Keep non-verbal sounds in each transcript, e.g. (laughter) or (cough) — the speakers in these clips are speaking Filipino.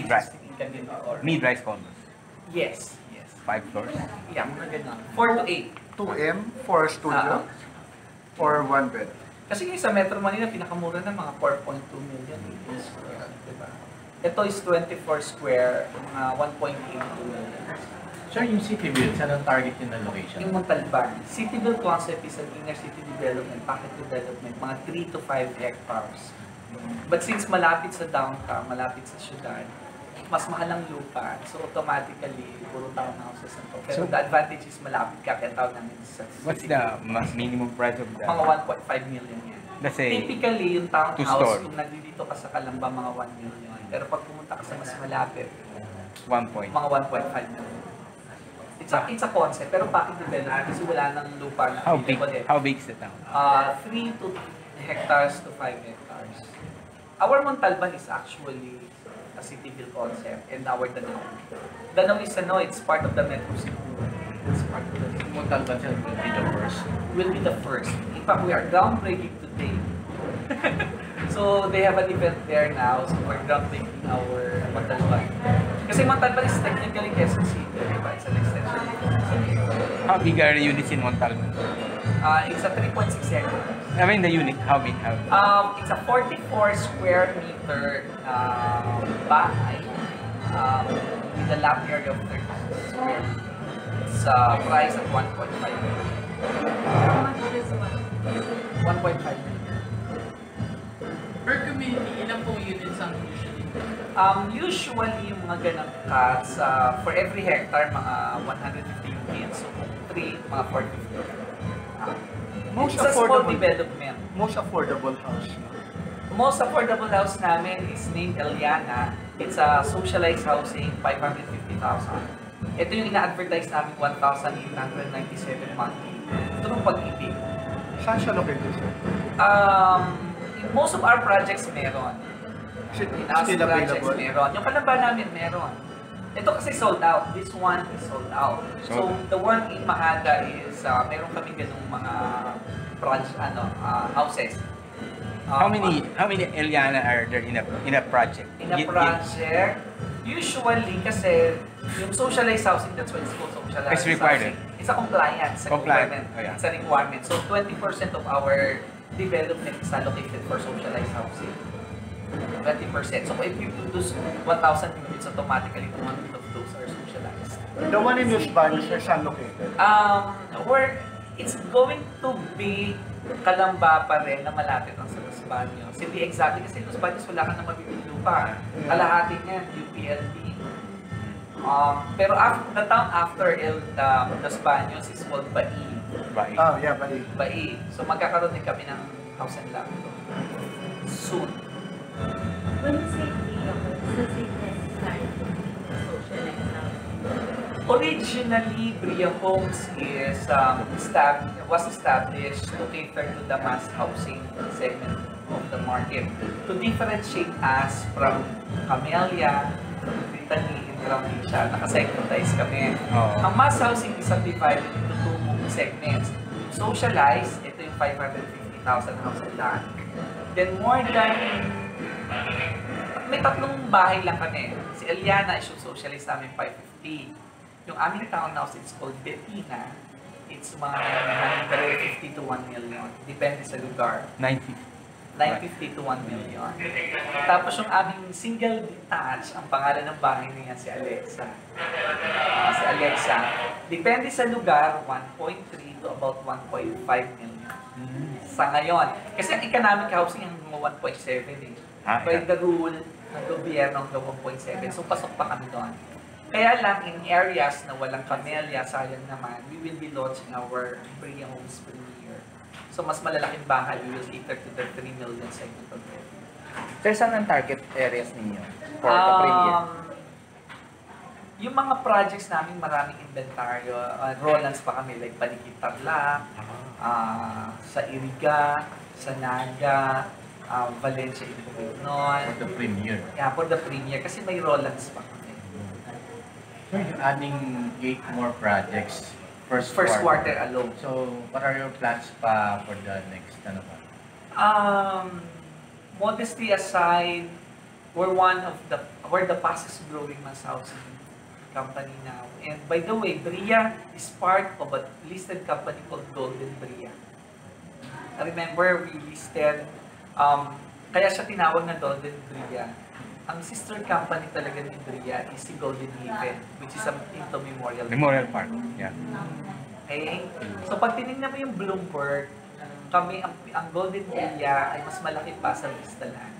in Candida or Mid-rise condos. Yes, yes. Five floors. Yeah, mga ganun. 4 to 8. 2M for studio or one bed? Kasi yung sa Metro Manila, pinakamura na mga 4.2 million per square. Diba? Ito is 24 square, mga 1.82 million. Sir, yung city build, saan ang target yun na location? Yung Montalban, Cityville concept is an inner city development, pocket development, mga 3 to 5 hectares. But since malapit sa downtown, malapit sa syudad, mas mahal ang lupa. So automatically, puro townhouses ang to. Pero So- the advantage is malapit ka, kaya tawag namin sa What's city. the ma- minimum price of the... Mga 1.5 million yan. Let's say, Typically, yung townhouse, kung nandito ka sa Kalamba, mga 1 million. Pero pag pumunta ka sa mas malapit, one point. mga 1.5 million. It's a, it's a concept, pero pocket development kasi wala nang lupa na How big? eh. How big is the town? Uh, 3 to hectares to 5 hectares. Our Montalban is actually a Cityville concept and our Danao. Danao is ano, it's part of the Metro City. It's part of the Montalban will be the first. will be the first. In fact, we are groundbreaking today. (laughs) so they have an event there now. So we're groundbreaking our Montalban. Kasi Montalban is technically Quezon City, diba? It's an extension. How big are the units in Montalban? Uh, it's a 3.6 hectares. I mean the unit. How big? How big? Um, it's a 44 square meter uh, bahay um, with a lap area of 30 square meters. It's uh, priced at 1.5 million. 1.5 million. Per community, ilan pong units ang usually? Um, usually, yung mga ganang cuts, uh, for every hectare, mga 150 units. So, kung 3, mga 450. Most it's a small affordable. development. Most affordable house. Most affordable house namin is named Eliana. It's a socialized housing, 550,000. Ito yung ina-advertise namin, 1,897 monthly. Through pag-ibig. Saan siya located sir? Um, in most of our projects meron. It In still projects available? meron. Yung kalamba namin meron. Ito kasi sold out. This one is sold out. So, the one in Mahada is, uh, meron kami ganung mga project, ano, uh, houses. How Um, many how many Eliana are there in a in a project? in a project, usually kasi yung socialized housing, that's why it's called socialized It's required, housing. It's a compliance government. Oh, yeah. It's a requirement. So 20% of our development is allocated for socialized housing. 20%. So if you produce 1,000 units, automatically 200 of those are socialized. The one in Baños, sir, saan located? Um, where it's going to be Kalamba pa rin na malapit ang sa Los Baños. Hindi exactly kasi Los Baños wala ka na mabibili lupa. Kalahati niyan, UPLB. Um, pero after, the town after El, um, Los Baños is called Bai. Right. Ah, yeah, bali. Bai. So magkakaroon din kami ng house and lot soon. When you say vehicle, does it necessarily socialize housing? Originally, Bria Homes is um, estab- was established to cater to the mass housing segment of the market to differentiate us from Camellia, from Brittany, and from Asia. Nakasegmentize kami. Oo. Ang mass housing is subdivided into two segments. Socialized, ito yung 550,000 house and lot. Then more than may tatlong bahay lang kami. Si Eliana is yung socialist namin 550. Yung aming townhouse, it's called Betina. It's mga 950 to 1 million. Depende sa lugar. 90. 950 to 1 million. Tapos yung aming single detached, ang pangalan ng bahay niya si Alexa. Ah, si Alexa. Depende sa lugar, 1.3 to about 1.5 million. Sa ngayon. Kasi ang economic housing ang mga 1.7 eh. Ah, By yeah. the rule ng gobyerno hanggang 1.7. So pasok pa kami doon. Kaya lang in areas na walang camellia, sayang naman, we will be launching our Bria Homes Premier. So mas malalaking bahay, we will cater to the 3 million segment already. Sir, saan ang target areas ninyo for the premier? Um, yung mga projects namin maraming inventaryo. Uh, Rolands pa kami like Paligid Tarlac, ah, sa Iriga, sa Naga, ah, Valencia, For Ilocos. the premier. Yeah, for the premier kasi may Rolands pa kami. Sir, you're adding eight more projects first, First quarter alone. So, what are your plans pa for the next, ano ba? Um, modesty aside, we're one of the, we're the fastest growing mass housing company now. And by the way, Bria is part of a listed company called Golden Bria. I remember we listed, um, kaya siya tinawag na Golden Bria. Ang sister company talaga ni Bria is si Golden Haven, which is a into memorial. Memorial Park. Yeah. Okay? So pag tinignan mo yung Bloomberg, kami, ang, ang Golden Bria ay mas malaki pa sa Vistaland.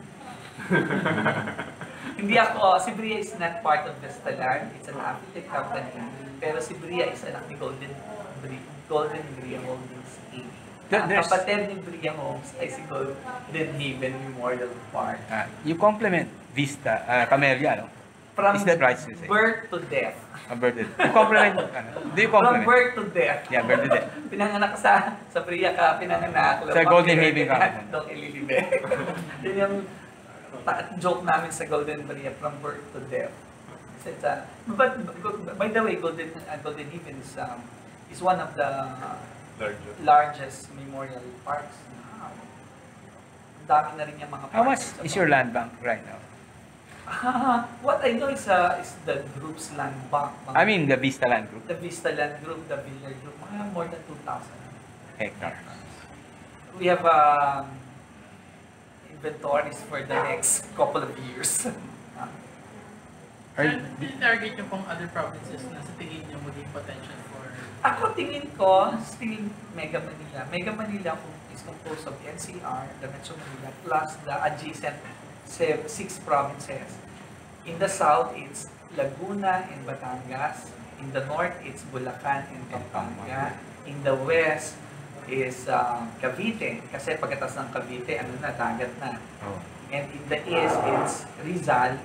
(laughs) Hindi ako, si Bria is not part of Vistaland. It's an affiliate company. Pero si Bria is anak ni Golden Bria, Golden Bria Holdings There's- kapatid ni Bria Homes ay si Golden Haven Memorial Park. Uh, you complement Vista, uh, Camellia, no? From Is that right to say? birth to death. Uh, birth You complement, (laughs) ano? Do you From complement? birth to death. Yeah, birth to death. (laughs) Pinanganak sa sa Bria ka, pinanganak. Sa Golden Haven ka. (laughs) Dok Ililibe. Yun yung joke namin sa Golden Bria, from birth to death. Kasi it's a- but, by the way, Golden uh, Golden Haven is, um, is one of the largest memorial parks. Wow. Ang dami na rin yung mga How much parks is your land bank right now? (laughs) What I know is, uh, is the group's land bank. Mga- I mean, the Vista Land Group, the Vista Land Group, the Villar Group, mga more than 2,000. hectares. We have um, inventories for the next couple of years. (laughs) Are Sir, target niyo pong other provinces na sa tingin niyo maging potential Ako tingin ko, still Mega Manila. Mega Manila is composed of NCR, the Metro Manila, plus the adjacent six provinces. In the south, it's Laguna and Batangas. In the north, it's Bulacan and Pampanga. In the west is um, Cavite. Kasi pagkatas ng Cavite, ano na, dagat na. Oh. And in the east, it's Rizal.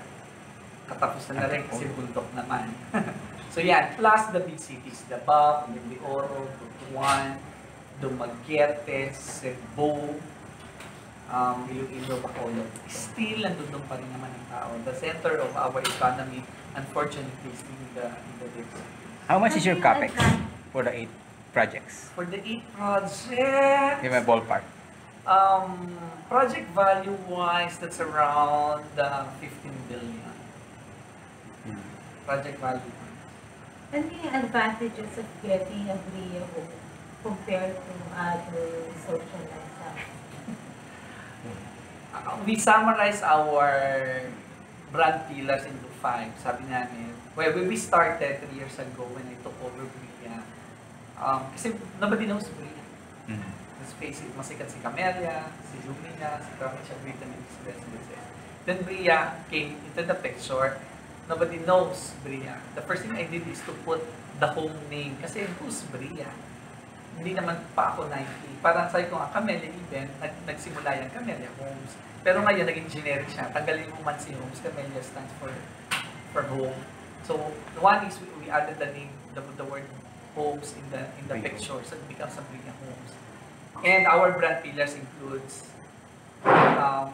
Katapusan na rin kasi bundok naman. (laughs) so yan, plus the big cities, Davao, De Oro, Butuan, Dumaguete, Cebu, um, Iloilo, Bacolod. Still, nandun pa rin naman ang tao. The center of our economy, unfortunately, is in the, in the big cities. How much is your capex for the eight projects? For the eight projects, Give me a ballpark. Um, project value wise, that's around uh, 15 billion. Project value. Ano yung advantages of getting a Bria home compared to other socialized housing? Uh, we summarize our brand pillars into five. Sabi namin, well, when we started three years ago when I took over Bria, um, kasi nobody knows Bria. Mm. Let's face it, masikat si Camellia, si Lumina, si Provincial Britain and residences. Then Bria came into the picture. Nobody knows Bria. The first thing I did is to put the home name. Kasi who's Bria? Hindi naman pa ako 90. Parang sabi ko nga, Camellia even, nag, nagsimula yan, Camellia Homes. Pero ngayon, naging generic siya. Tanggalin mo man si Homes, Camellia stands for for home. So, the one is we, we added the name, the, the word homes in the in the Bria. picture, so it becomes a Bria Homes. And our brand pillars includes um,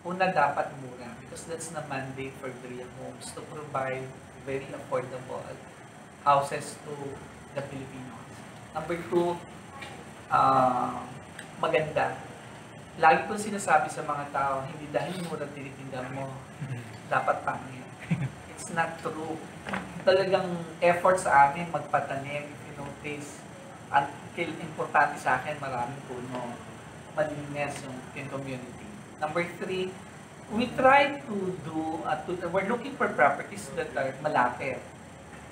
una dapat mura because that's the mandate for Bria Homes to provide very affordable houses to the Filipinos. Number two, uh, maganda. Lagi ko sinasabi sa mga tao, hindi dahil mura tinitinda mo, dapat pangit. (laughs) It's not true. Talagang effort sa amin magpatanim, if you notice, ang importante sa akin, maraming puno. Malinis yung community. Number three, we try to do, uh, to, we're looking for properties that are malapit.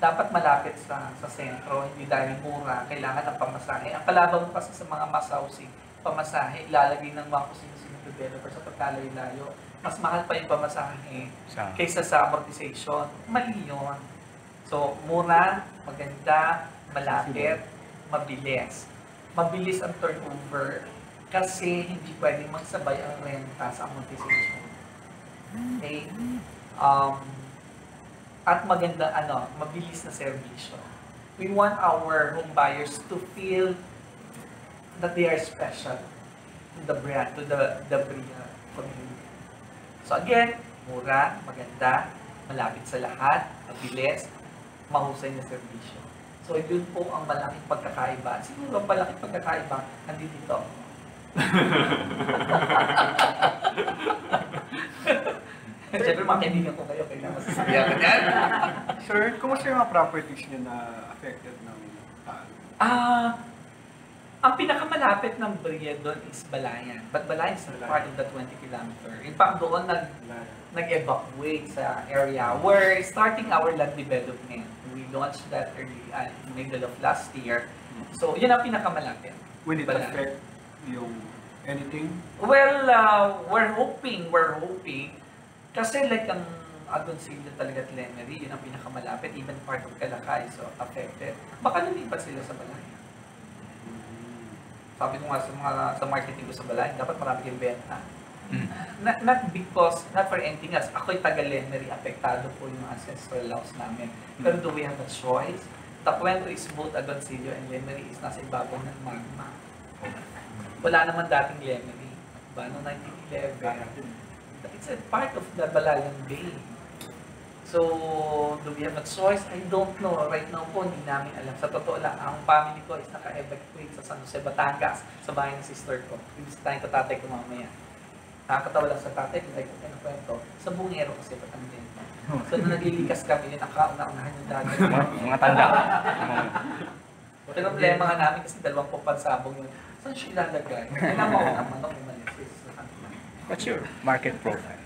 Dapat malapit sa sa sentro, hindi dahil mura, kailangan ng pamasahe. Ang kalaban mo kasi sa mga mass housing, pamasahe, ilalagay ng mga kusinong developer sa pagkalayo-layo. Mas mahal pa yung pamasahe Sa kaysa sa amortization. Mali yun. So, mura, maganda, malapit, mabilis. Mabilis ang turnover kasi hindi pwedeng magsabay ang renta sa amortization. Okay? Um, at maganda, ano, mabilis na serbisyo. We want our home buyers to feel that they are special to the brand, to the, the Bria community. So again, mura, maganda, malapit sa lahat, mabilis, mahusay na serbisyo. So yun po ang malaking pagkakaiba. Siguro ang malaking pagkakaiba, nandito dito. (laughs) Siyempre, mga kaibigan ko kayo, kailangan sasabihan ko yan. (laughs) Sir, kumusta yung mga properties niyo na affected ng taal? Ah, ang pinakamalapit ng Bria doon is Balayan. But Balayan is not part of the 20 kilometer. In fact, doon nag, nag-evacuate sa area. We're starting our land development. We launched that early uh, middle of last year. So, yun ang pinakamalapit. Will it Balayan. affect yung anything? Well, uh, we're hoping, we're hoping, kasi like ang Agoncillo talaga at Lemery, yun ang pinakamalapit, even part of Calacay, so affected. Baka lumipat sila sa Balayan. Sabi ko nga sa mga sa marketing ko sa Balayan, dapat marami kayong benta. (laughs) Not, not because, not for anything else. Ako'y taga Lemery, apektado po yung ancestral laws namin. Pero do we have a choice? Tapuento is both Agoncillo and Lemery is nasa ibabaw ng magma. Wala naman dating Lemery. Ba, noong 1911. It's a part of the Balayan Bay. So, do we have a choice? I don't know. Right now po, hindi namin alam. Sa totoo lang, ang family ko is naka-evacuate sa San Jose, Batangas, sa bahay ng sister ko. Ibisitahin ko tatay ko mamaya. Nakakatawa lang sa tatay, hindi ko kwento. Sa bungero kasi Batangas. So, nung naglilikas kami, yun ang kauna-unahan yung dagat. Mga, tanda. (laughs) Pero problema nga namin kasi dalawang pansabong yun. Saan siya ilalagay? Kailangan mo ng manok umalis. What's your market profile?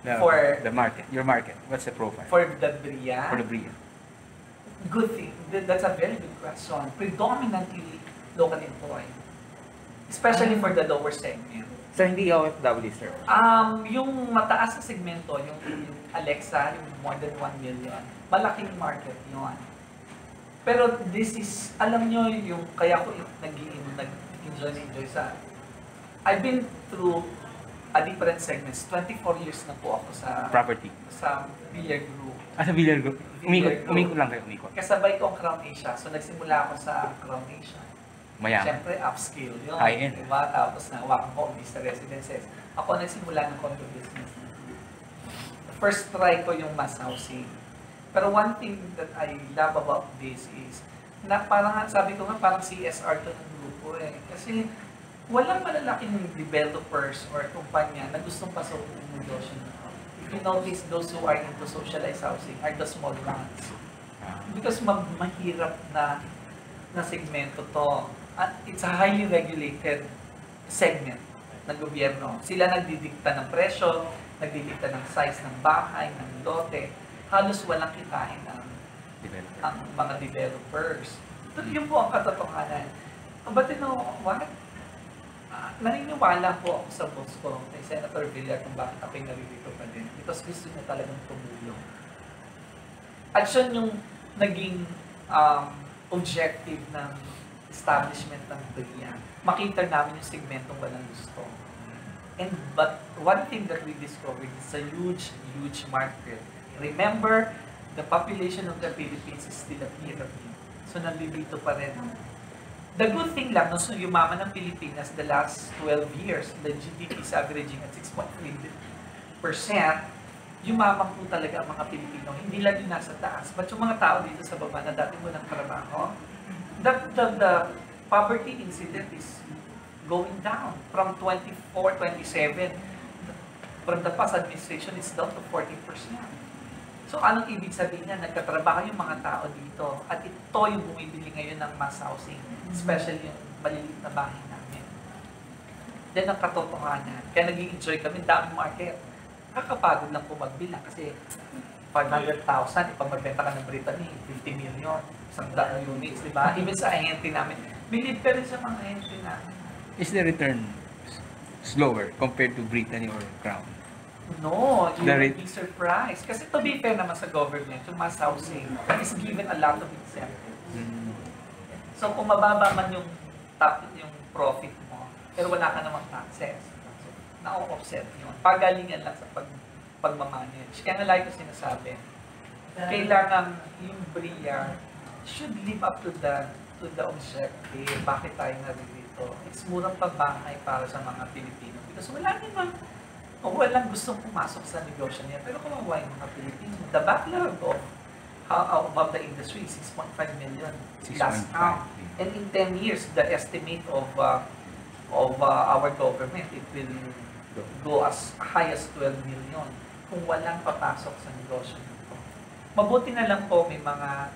The, For- the market, your market. What's the profile? For the Bria, For the Bria. good thing. Th- That's a very good question. Predominantly local employed. Especially for the lower segment. So, hindi OFW, sir. Um, yung mataas na segmento, yung, yung Alexa, yung more than 1 million, malaking market yun. Pero this is, alam nyo yung, kaya ko nag-enjoy nag enjoy sa, I've been through a different segments. 24 years na po ako sa Property. sa Villar Group. Ah, sa Villar Group. Umikot, umikot lang kayo, umikot. Kasabay ko ang Crown Asia. So nagsimula ako sa Crown Asia. Mayaman. Siyempre, upskill yun. High-end. Diba? Tapos nahawakan ko ang Vista Residences. Ako nagsimula ng condo business. First try ko yung mass housing. Pero one thing that I love about this is, na parang sabi ko nga, parang CSR to ng grupo eh. Kasi walang malalaking developers or kumpanya na gustong pasok ng negosyo na. If you notice, those who are into socialized housing are the small ones. Because ma- mahirap na na segmento to. At it's a highly regulated segment ng gobyerno. Sila nagdidikta ng presyo, nagdidikta ng size ng bahay, ng lote. Halos walang kitain ang, Developer. ang mga developers. Ito yun po ang katotohanan. But you know what? Ah, naniniwala po ako sa boss ko, kay Senator Villar, kung bakit ako'y naririto pa din. Because gusto niya talagang tumulong. At siya yung naging um, objective ng establishment ng BRIA. Makita namin yung segmentong walang gusto. And but one thing that we discovered is a huge, huge market. Remember, the population of the Philippines is still a pyramid. So nandito pa rin. The good thing lang, nung yumaman ng Pilipinas the last 12 years, the GDP is averaging at 6.3 yumaman po talaga ang mga Pilipino. Hindi lang yung nasa taas, but yung mga tao dito sa baba na dati walang trabaho, the, the, the poverty incident is going down from 24, 27. From the past administration, it's down to 40%. So anong ibig sabihin na nagkatrabaho yung mga tao dito at ito yung bumibili ngayon ng mass housing, especially yung maliliit na bahay namin. Yan ang katotohanan. Kaya naging enjoy kami, dami market. Kakapagod lang po magbilang kasi 500,000, ipag magbenta ka ng Brittany, 50 million, isang daang units, di ba? Even sa ahente namin, believe ka rin sa mga ahente namin. Is the return slower compared to Brittany or Crown? No, you The will be surprised. Kasi to be fair naman sa government, yung mass housing is given a lot of incentives. So kung mababa man yung top, yung profit mo, pero wala ka namang taxes, so, na-offset yun. Pagalingan lang sa pag, pagmamanage. Kaya nga lagi ko sinasabi, kailangan yung BRIA should live up to the to the objective. Bakit tayo naririto? It's murang pabahay para sa mga Pilipino. Because wala naman, o walang gustong pumasok sa negosyo niya. Pero kawawa yung mga Pilipino. The backlog of how about the industry, 6.5 million last 6.5, count. And in 10 years, the estimate of uh, of uh, our government, it will go as high as 12 million. kung walang papasok sa negosyo nito. Mabuti na lang po may mga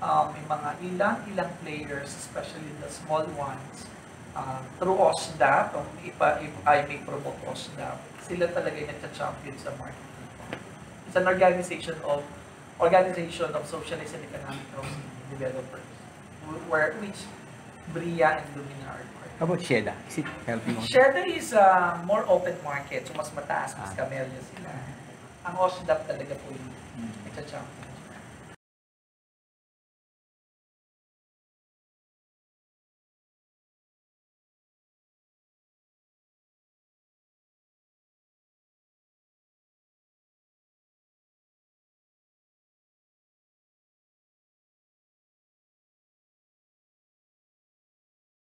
uh, may mga ilang ilang players, especially the small ones, uh, through OSDAP, kung ipa, if I may promote OSDAP, sila talaga yung nagcha-champion sa market. It's an organization of Organization of Socialist and Economic Housing Developers, where which BRIA and Lumina are part. How about Sheda? Is it helping on? Shedder is a more open market, so mas mataas, mas Ah. kamelya sila. Ang OSDAP talaga po yung nagcha-champion.